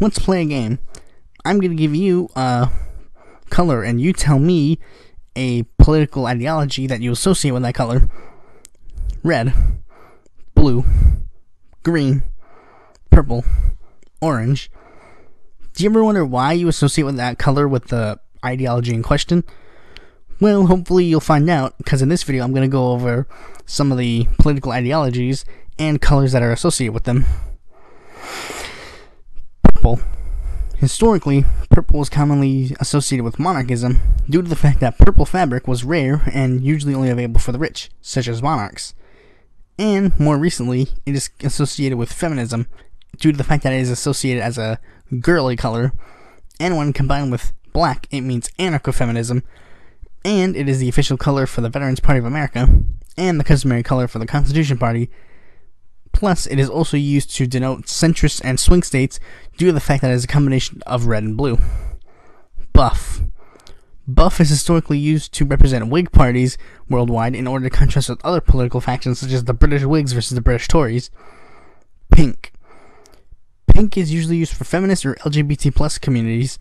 let's play a game. I'm going to give you a color, and you tell me a political ideology that you associate with that color. Red, blue, green, purple, orange. Do you ever wonder why you associate with that color with the ideology in question? Well, hopefully you'll find out, because in this video I'm going to go over some of the political ideologies and colors that are associated with them. Purple. Historically, purple was commonly associated with monarchism due to the fact that purple fabric was rare and usually only available for the rich, such as monarchs. And more recently, it is associated with feminism due to the fact that it is associated as a girly color, and when combined with black, it means anarcho feminism, and it is the official color for the Veterans Party of America, and the customary color for the Constitution Party. Plus, it is also used to denote centrist and swing states due to the fact that it is a combination of red and blue. Buff. Buff is historically used to represent Whig parties worldwide in order to contrast with other political factions such as the British Whigs versus the British Tories. Pink. Pink is usually used for feminist or LGBT plus communities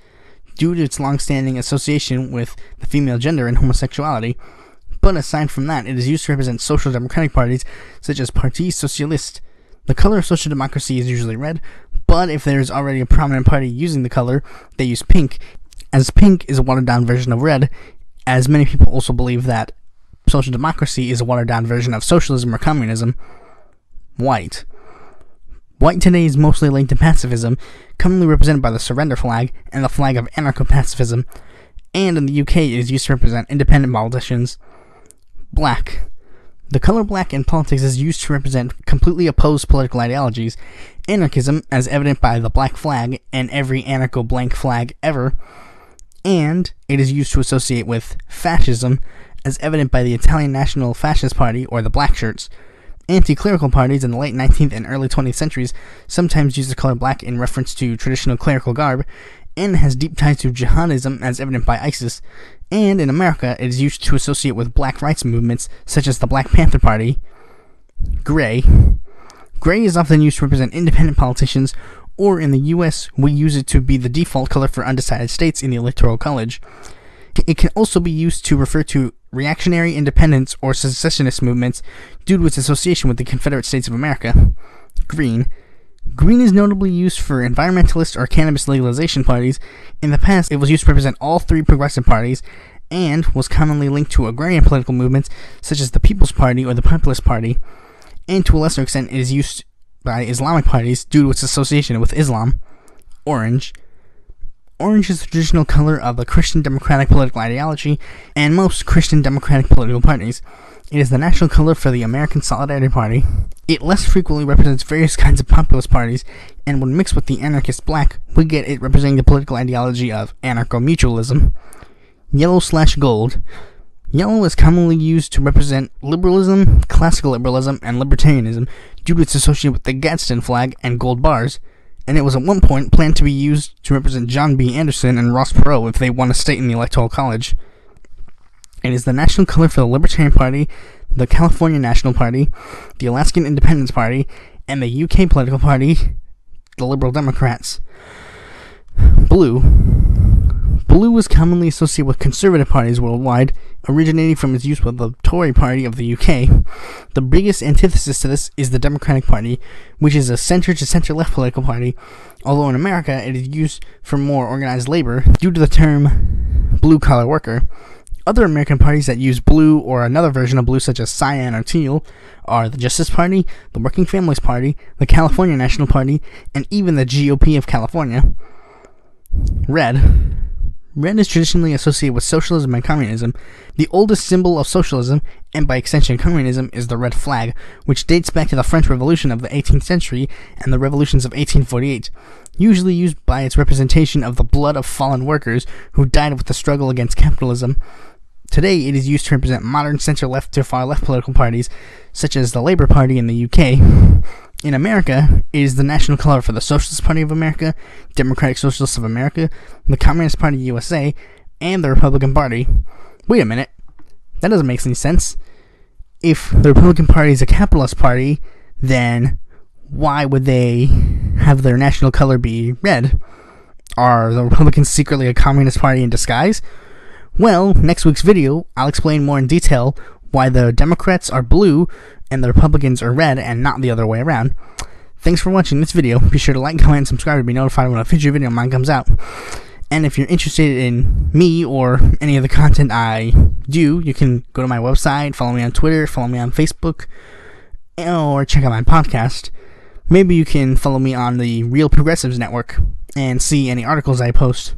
due to its long-standing association with the female gender and homosexuality. But aside from that, it is used to represent social democratic parties such as Parti Socialiste. The color of social democracy is usually red, but if there is already a prominent party using the color, they use pink, as pink is a watered down version of red, as many people also believe that social democracy is a watered down version of socialism or communism. White. White today is mostly linked to pacifism, commonly represented by the surrender flag and the flag of anarcho pacifism, and in the UK it is used to represent independent politicians. Black. The color black in politics is used to represent completely opposed political ideologies. Anarchism, as evident by the black flag and every anarcho blank flag ever, and it is used to associate with fascism, as evident by the Italian National Fascist Party or the Black Shirts. Anti clerical parties in the late 19th and early 20th centuries sometimes used the color black in reference to traditional clerical garb, and has deep ties to jihadism as evident by ISIS, and in America it is used to associate with black rights movements such as the Black Panther Party. Gray. Gray is often used to represent independent politicians, or in the US, we use it to be the default color for undecided states in the Electoral College. It can also be used to refer to reactionary independence or secessionist movements due to its association with the Confederate States of America. Green. Green is notably used for environmentalist or cannabis legalization parties. In the past, it was used to represent all three progressive parties and was commonly linked to agrarian political movements such as the People's Party or the Populist Party. And to a lesser extent, it is used by Islamic parties due to its association with Islam. Orange. Orange is the traditional color of the Christian democratic political ideology and most Christian democratic political parties. It is the national color for the American Solidarity Party. It less frequently represents various kinds of populist parties, and when mixed with the anarchist black, we get it representing the political ideology of anarcho mutualism. Yellow slash gold. Yellow is commonly used to represent liberalism, classical liberalism, and libertarianism due to its association with the Gadsden flag and gold bars and it was at one point planned to be used to represent John B. Anderson and Ross Perot if they won a state in the Electoral College. It is the national color for the Libertarian Party, the California National Party, the Alaskan Independence Party, and the UK political party, the Liberal Democrats. Blue. Blue is commonly associated with conservative parties worldwide, originating from its use with the Tory party of the UK. The biggest antithesis to this is the Democratic Party, which is a center to center left political party, although in America it is used for more organized labor due to the term blue collar worker. Other American parties that use blue or another version of blue, such as cyan or teal, are the Justice Party, the Working Families Party, the California National Party, and even the GOP of California. Red. Red is traditionally associated with socialism and communism. The oldest symbol of socialism, and by extension communism, is the red flag, which dates back to the French Revolution of the 18th century and the revolutions of 1848, usually used by its representation of the blood of fallen workers who died with the struggle against capitalism. Today, it is used to represent modern center left to far left political parties, such as the Labour Party in the UK. In America, is the national color for the Socialist Party of America, Democratic Socialists of America, the Communist Party USA, and the Republican Party. Wait a minute. That doesn't make any sense. If the Republican Party is a capitalist party, then why would they have their national color be red? Are the Republicans secretly a communist party in disguise? Well, next week's video, I'll explain more in detail why the Democrats are blue and the Republicans are red and not the other way around. Thanks for watching this video. Be sure to like, comment, and subscribe to be notified when a future video of mine comes out. And if you're interested in me or any of the content I do, you can go to my website, follow me on Twitter, follow me on Facebook, or check out my podcast. Maybe you can follow me on the Real Progressives Network and see any articles I post.